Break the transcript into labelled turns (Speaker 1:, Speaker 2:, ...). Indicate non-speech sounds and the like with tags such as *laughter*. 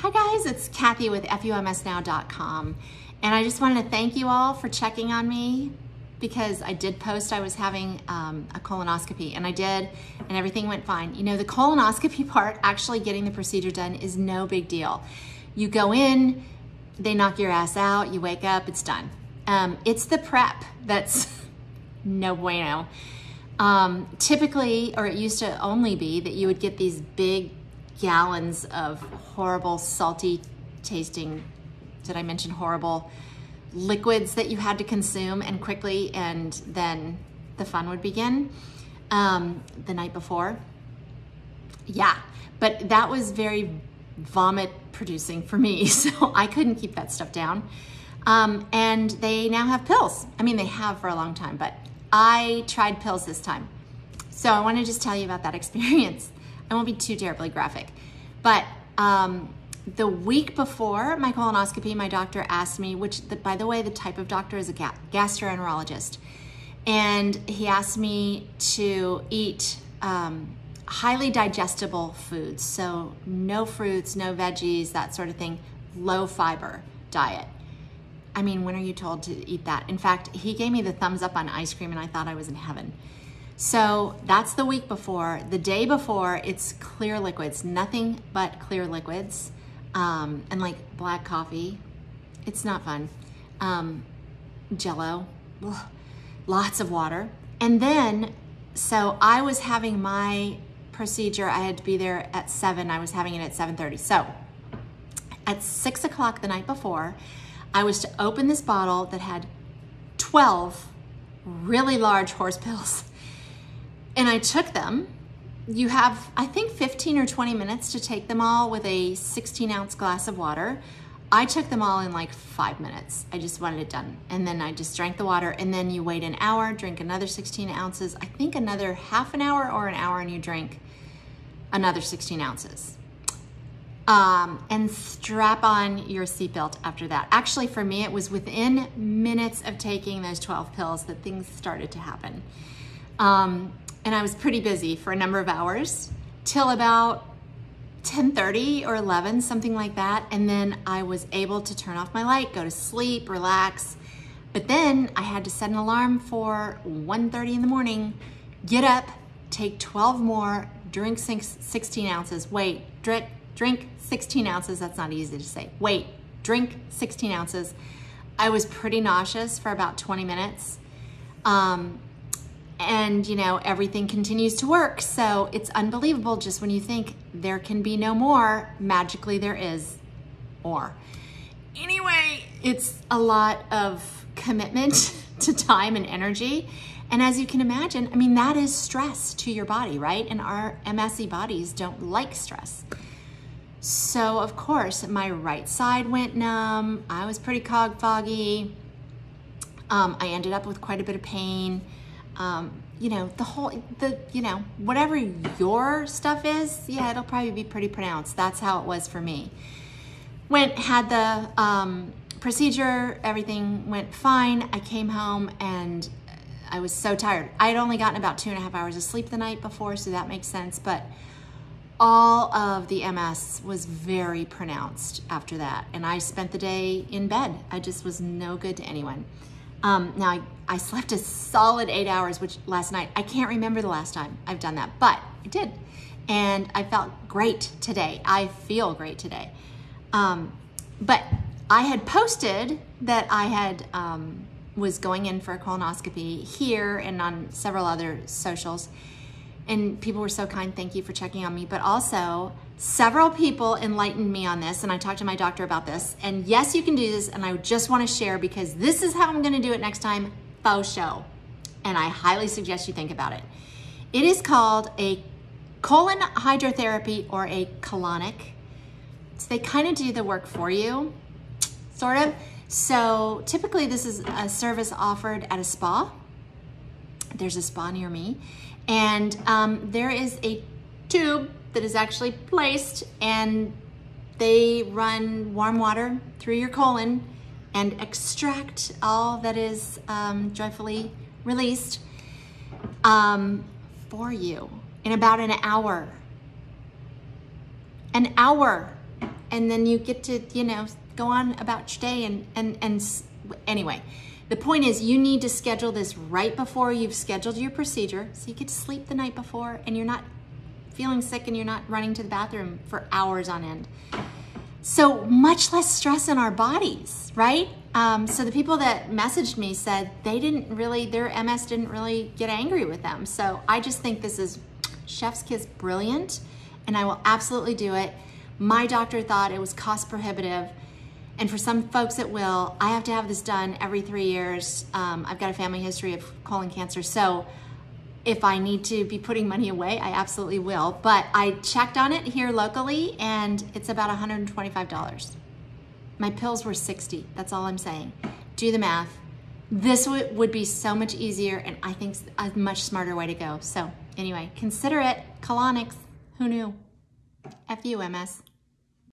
Speaker 1: Hi guys, it's Kathy with FUMSnow.com. And I just wanted to thank you all for checking on me because I did post I was having um, a colonoscopy and I did and everything went fine. You know, the colonoscopy *laughs* part, actually getting the procedure done is no big deal. You go in, they knock your ass out, you wake up, it's done. Um, it's the prep that's *laughs* no bueno. Um, typically, or it used to only be that you would get these big gallons of horrible, salty tasting, did I mention horrible, liquids that you had to consume and quickly, and then the fun would begin um, the night before. Yeah, but that was very vomit producing for me, *laughs* so I couldn't keep that stuff down. Um, and they now have pills. I mean, they have for a long time, but I tried pills this time. So I want to just tell you about that *laughs* experience. I won't be too terribly graphic. But um, the week before my colonoscopy, my doctor asked me, which, the, by the way, the type of doctor is a ga gastroenterologist. And he asked me to eat um, highly digestible foods. So no fruits, no veggies, that sort of thing, low fiber diet. I mean, when are you told to eat that? In fact, he gave me the thumbs up on ice cream and I thought I was in heaven. So that's the week before. The day before, it's clear liquids, nothing but clear liquids, um, and like black coffee. It's not fun. Um, Jello, ugh, lots of water. And then, so I was having my procedure. I had to be there at seven. I was having it at 7.30. So at six o'clock the night before, I was to open this bottle that had 12 really large horse *laughs* pills and I took them. You have, I think, 15 or 20 minutes to take them all with a 16 ounce glass of water. I took them all in like five minutes. I just wanted it done. And then I just drank the water and then you wait an hour, drink another 16 ounces. I think another half an hour or an hour and you drink another 16 ounces. Um, and strap on your seatbelt after that. Actually, for me, it was within minutes of taking those 12 pills that things started to happen. Um, and I was pretty busy for a number of hours till about 10:30 or 11, something like that, and then I was able to turn off my light, go to sleep, relax. But then I had to set an alarm for 1:30 in the morning, get up, take 12 more, drink 16 ounces. Wait, drink drink 16 ounces. That's not easy to say. Wait, drink 16 ounces. I was pretty nauseous for about 20 minutes. Um, and you know everything continues to work. So it's unbelievable just when you think there can be no more magically there is more. Anyway it's a lot of commitment *laughs* to time and energy. And as you can imagine i mean that is stress to your body right? And our MS bodies don't like stress. So of course my right side went numb. I was pretty cog foggy. Um, i ended up with quite a bit of pain um, you know, the whole, the, you know, whatever your stuff is, yeah, it'll probably be pretty pronounced. That's how it was for me. Went, had the um, procedure, everything went fine. I came home and I was so tired. I had only gotten about two and a half hours of sleep the night before, so that makes sense. But all of the MS was very pronounced after that. And I spent the day in bed. I just was no good to anyone. Um, now, I, I slept a solid eight hours which last night. I can't remember the last time I've done that, but I did. And I felt great today. I feel great today. Um, but I had posted that I had um, was going in for a colonoscopy here and on several other socials. And people were so kind. Thank you for checking on me. But also, Several people enlightened me on this, and I talked to my doctor about this. And yes, you can do this, and I just want to share because this is how I'm going to do it next time faux show. And I highly suggest you think about it. It is called a colon hydrotherapy or a colonic. So they kind of do the work for you, sort of. So typically, this is a service offered at a spa. There's a spa near me. And um, there is a tube that is actually placed and they run warm water through your colon and extract all that is um, joyfully released um, for you in about an hour. An hour. and then you get to, you know, go on about your day and, and, and anyway, the point is you need to schedule this right before you've scheduled your procedure so you get to sleep the night before and you're not feeling sick and you're not running to the bathroom for hours on end. So much less stress in our bodies, right? Um, so the people that messaged me said they didn't really, their MS didn't really get angry with them. So I just think this is chef's kiss brilliant and I will absolutely do it. My doctor thought it was cost prohibitive. And for some folks it will. I have to have this done every three years. Um, I've got a family history of colon cancer. So if I need to be putting money away, I absolutely will. But I checked on it here locally and it's about $125. My pills were 60. That's all I'm saying. Do the math. This would be so much easier and I think a much smarter way to go. So anyway, consider it colonics. Who knew? F-U-M-S.